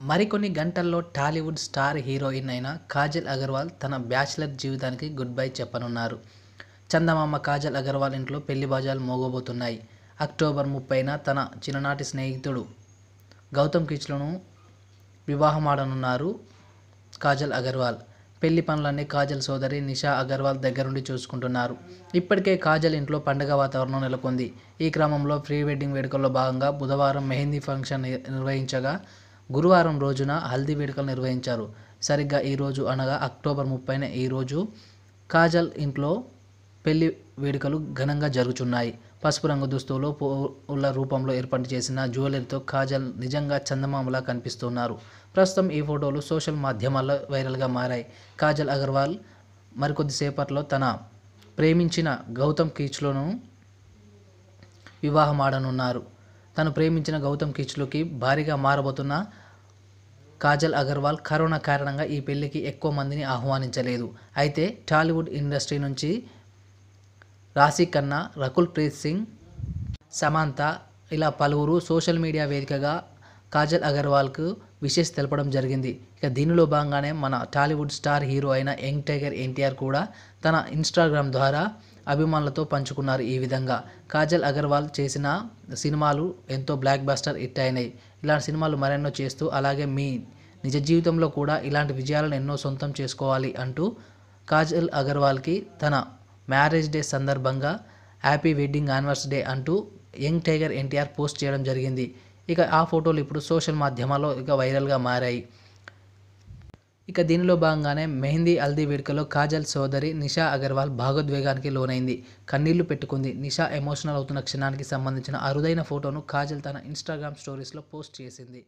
మరికొన్ని గంటల్లో Tollywood star heroine అయిన కాజల్ అగర్వాల్ తన బ్యాచిలర్ జీవితానికి గుడ్ బై చెప్పనున్నారు. చందమామ కాజల్ అగర్వాల్ ఇంట్లో పెళ్ళి బాజాలు మోగబోతున్నాయి. అక్టోబర్ ముప్పైన తన చిన్ననాటి స్నేహితుడు గౌతమ్ కిచ్లను వివాహమాడనున్నారు కాజల్ అగర్వాల్. పెళ్ళి పనులన్నీ కాజల్ సోదరి నిషా అగర్వాల్ దగ్గరుండి చూసుకుంటున్నారు. ఇప్పటికే కాజల్ ఇంట్లో పండగ వాతావరణం నెలకొంది. ఈ క్రమంలో ప్రీ వెడ్డింగ్ వేడుకల్లో భాగంగా బుధవారం మెహందీ ఫంక్షన్ నిర్వహించగా గురువారం రోజున హల్దీ వేడుకలు నిర్వహించారు. సరిగ్గా ఈరోజు అనగా అక్టోబర్ ముప్పైన ఈ రోజు కాజల్ ఇంట్లో పెళ్ళి వేడుకలు ఘనంగా జరుగుతున్నాయి పసుపు రంగు దుస్తులు పూల రూపంలో ఏర్పాటు చేసిన జ్యువెలరీతో కాజల్ నిజంగా చందమామలా కనిపిస్తున్నారు. ప్రస్తుతం ఈ ఫోటోలు సోషల్ మాధ్యమాల్లో వైరల్గా మారాయి. కాజల్ అగర్వాల్ మరికొద్దిసేపట్లో తన ప్రేమించిన గౌతమ్ కీచ్లను వివాహమాడనున్నారు. తను ప్రేమించిన గౌతమ్ కిచ్లుకి భారీగా మారబోతున్న కాజల్ అగర్వాల్ కరోనా కారణంగా ఈ పెళ్ళికి ఎక్కువ మందిని ఆహ్వానించలేదు. అయితే టాలీవుడ్ ఇండస్ట్రీ నుంచి రాశి ఖన్నా రకుల్ ప్రీత్ సింగ్ సమాంత ఇలా పలువురు సోషల్ మీడియా వేదికగా కాజల్ అగర్వాల్కు విషెస్ తెలపడం జరిగింది. ఇక దీనిలో భాగంగానే మన టాలీవుడ్ స్టార్ హీరో అయిన యంగ్ టైగర్ ఎన్టీఆర్ కూడా తన ఇన్స్టాగ్రామ్ ద్వారా అభిమానులతో పంచుకున్నారు ఈ విధంగా. కాజల్ అగర్వాల్ చేసిన సినిమాలు ఎంతో బ్లాక్ బస్టర్ హిట్ అయినాయి. ఇలాంటి సినిమాలు మరెన్నో చేస్తూ అలాగే మీ నిజ జీవితంలో కూడా ఇలాంటి విజయాలను ఎన్నో సొంతం చేసుకోవాలి అంటూ కాజల్ అగర్వాల్కి తన మ్యారేజ్ డే సందర్భంగా హ్యాపీ వెడ్డింగ్ యానివర్సరీ డే అంటూ యంగ్ టైగర్ ఎన్టీఆర్ పోస్ట్ చేయడం జరిగింది. ఇక ఆ ఫోటోలు ఇప్పుడు సోషల్ మాధ్యమాల్లో ఇక వైరల్గా మారాయి. ఇక దీనిలో భాగంగానే మెహందీ హల్దీ వేడుకలో కాజల్ సోదరి నిషా అగర్వాల్ భాగోద్వేగానికి లోనైంది. కన్నీళ్ళు పెట్టుకుంది. నిషా ఎమోషనల్ అవుతున్న క్షణానికి సంబంధించిన అరుదైన ఫోటోను కాజల్ తన ఇన్స్టాగ్రామ్ స్టోరీస్లో పోస్ట్ చేసింది.